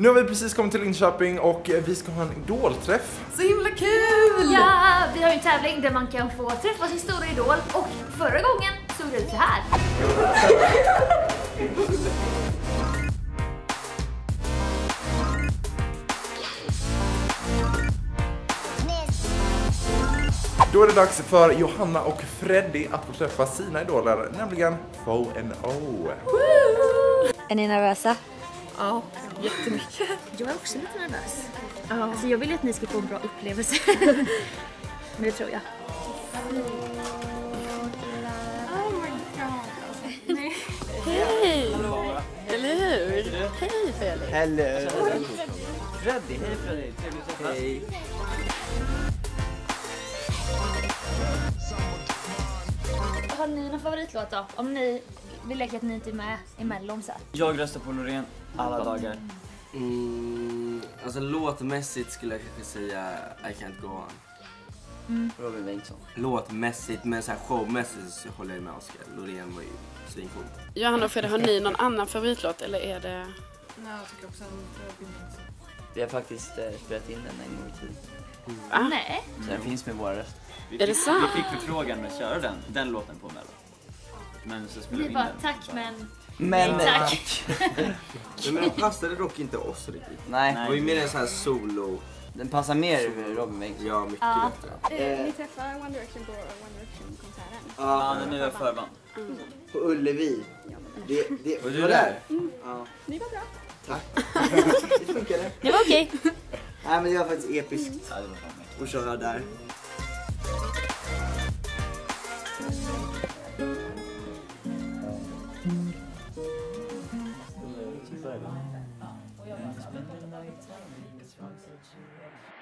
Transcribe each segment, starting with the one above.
Nu har vi precis kommit till Linköping och vi ska ha en idolträff. Så himla kul! Ja, vi har ju en tävling där man kan få träffa sin stora idol och förra gången såg det ut så här. Då är det dags för Johanna och Freddy att få träffa sina idoler, nämligen Fo and O. Är ni nervösa? Ja, jättemycket. Jag är också lite nervös. Ja. Alltså jag vill ju att ni ska få en bra upplevelse. Men det tror jag. Hej! Eller hur? Hej Felix! Eller Freddy, hej Freddy, trevligt att träffas. Hej. Har ni någon favoritlåt då? Om ni vill leka att ni inte är med i Mellon så här. Jag röstar på Loreen alla dagar. Mm, alltså låtmässigt skulle jag kanske säga I can't go on. Robin Bengtsson. Låtmässigt, men så här showmässigt så håller jag med Oscar. Loreen var ju svincool. Johanna och Fredrik, har ni någon annan favoritlåt eller är det... Vi har faktiskt eh, spelat in den en gång i tiden. Va? Nej. Så den finns med våra röster. Vi Är det fick, sant? vi fick förfrågan att köra den, den låten på Mello. Men så spelade vi Ni in bara den. tack men Men... nej tack. Men den passade dock inte oss riktigt. Nej, Det var ju mer en sån här solo, den passar mer Robin Bengtsson. ja mycket Ja. bättre. Eh, Ni träffade One Direction på One Direction-konserten. Ja, men nu är jag förband. På Ullevi. Det, det, Var du där? Ja. Ni var bra. Det funkade. Det var okej. Nej men det var faktiskt episkt Ja, det var fan mig. att köra där. Smile!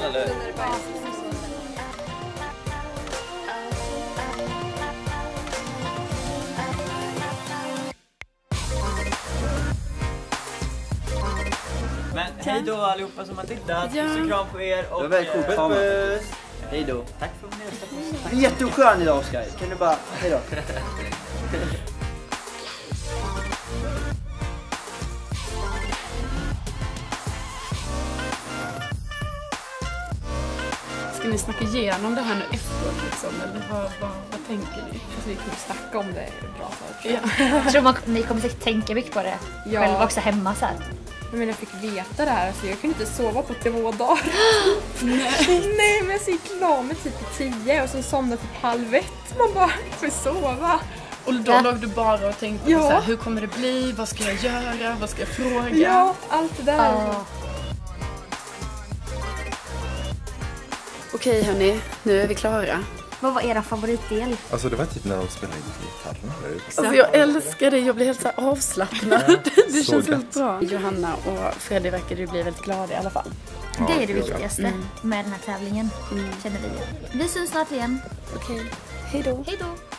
Eller hur? Men hej då allihopa som har tittat. Ja. Puss och kram på er och... Det var väldigt coolt eh, puss. Hej då. Tack för att ni röstade på oss. Jätteskön idag Oskar. Kan du bara... Hej då. Ska ni snacka igenom det här nu efteråt liksom? Eller vad, vad, vad tänker ni? Alltså vi kommer snacka om det bra tag. Ja. Jag tror man, ni kommer säkert tänka mycket på det Ja. själva också hemma så här. Men jag fick veta det här, alltså jag kunde inte sova på två dagar. Nej men jag så gick la mig typ i tio och så somnade typ halv ett. Man bara, får sova? Och då låg du bara och tänkte Ja. på så här, hur kommer det bli? Vad ska jag göra? Vad ska jag fråga? Ja, allt det där. Ja. Okej hörni, nu är vi klara. Vad var era favoritdel? Alltså det var typ när de spelade in gitarren. Alltså jag älskar det, jag blir helt så här avslappnad. Det Så känns väldigt bra. Johanna och Freddy verkar ju bli väldigt glada i alla fall. Det är det det är jag. viktigaste med den här tävlingen, känner vi. Vi syns snart igen. Okej, hej då. Hej då!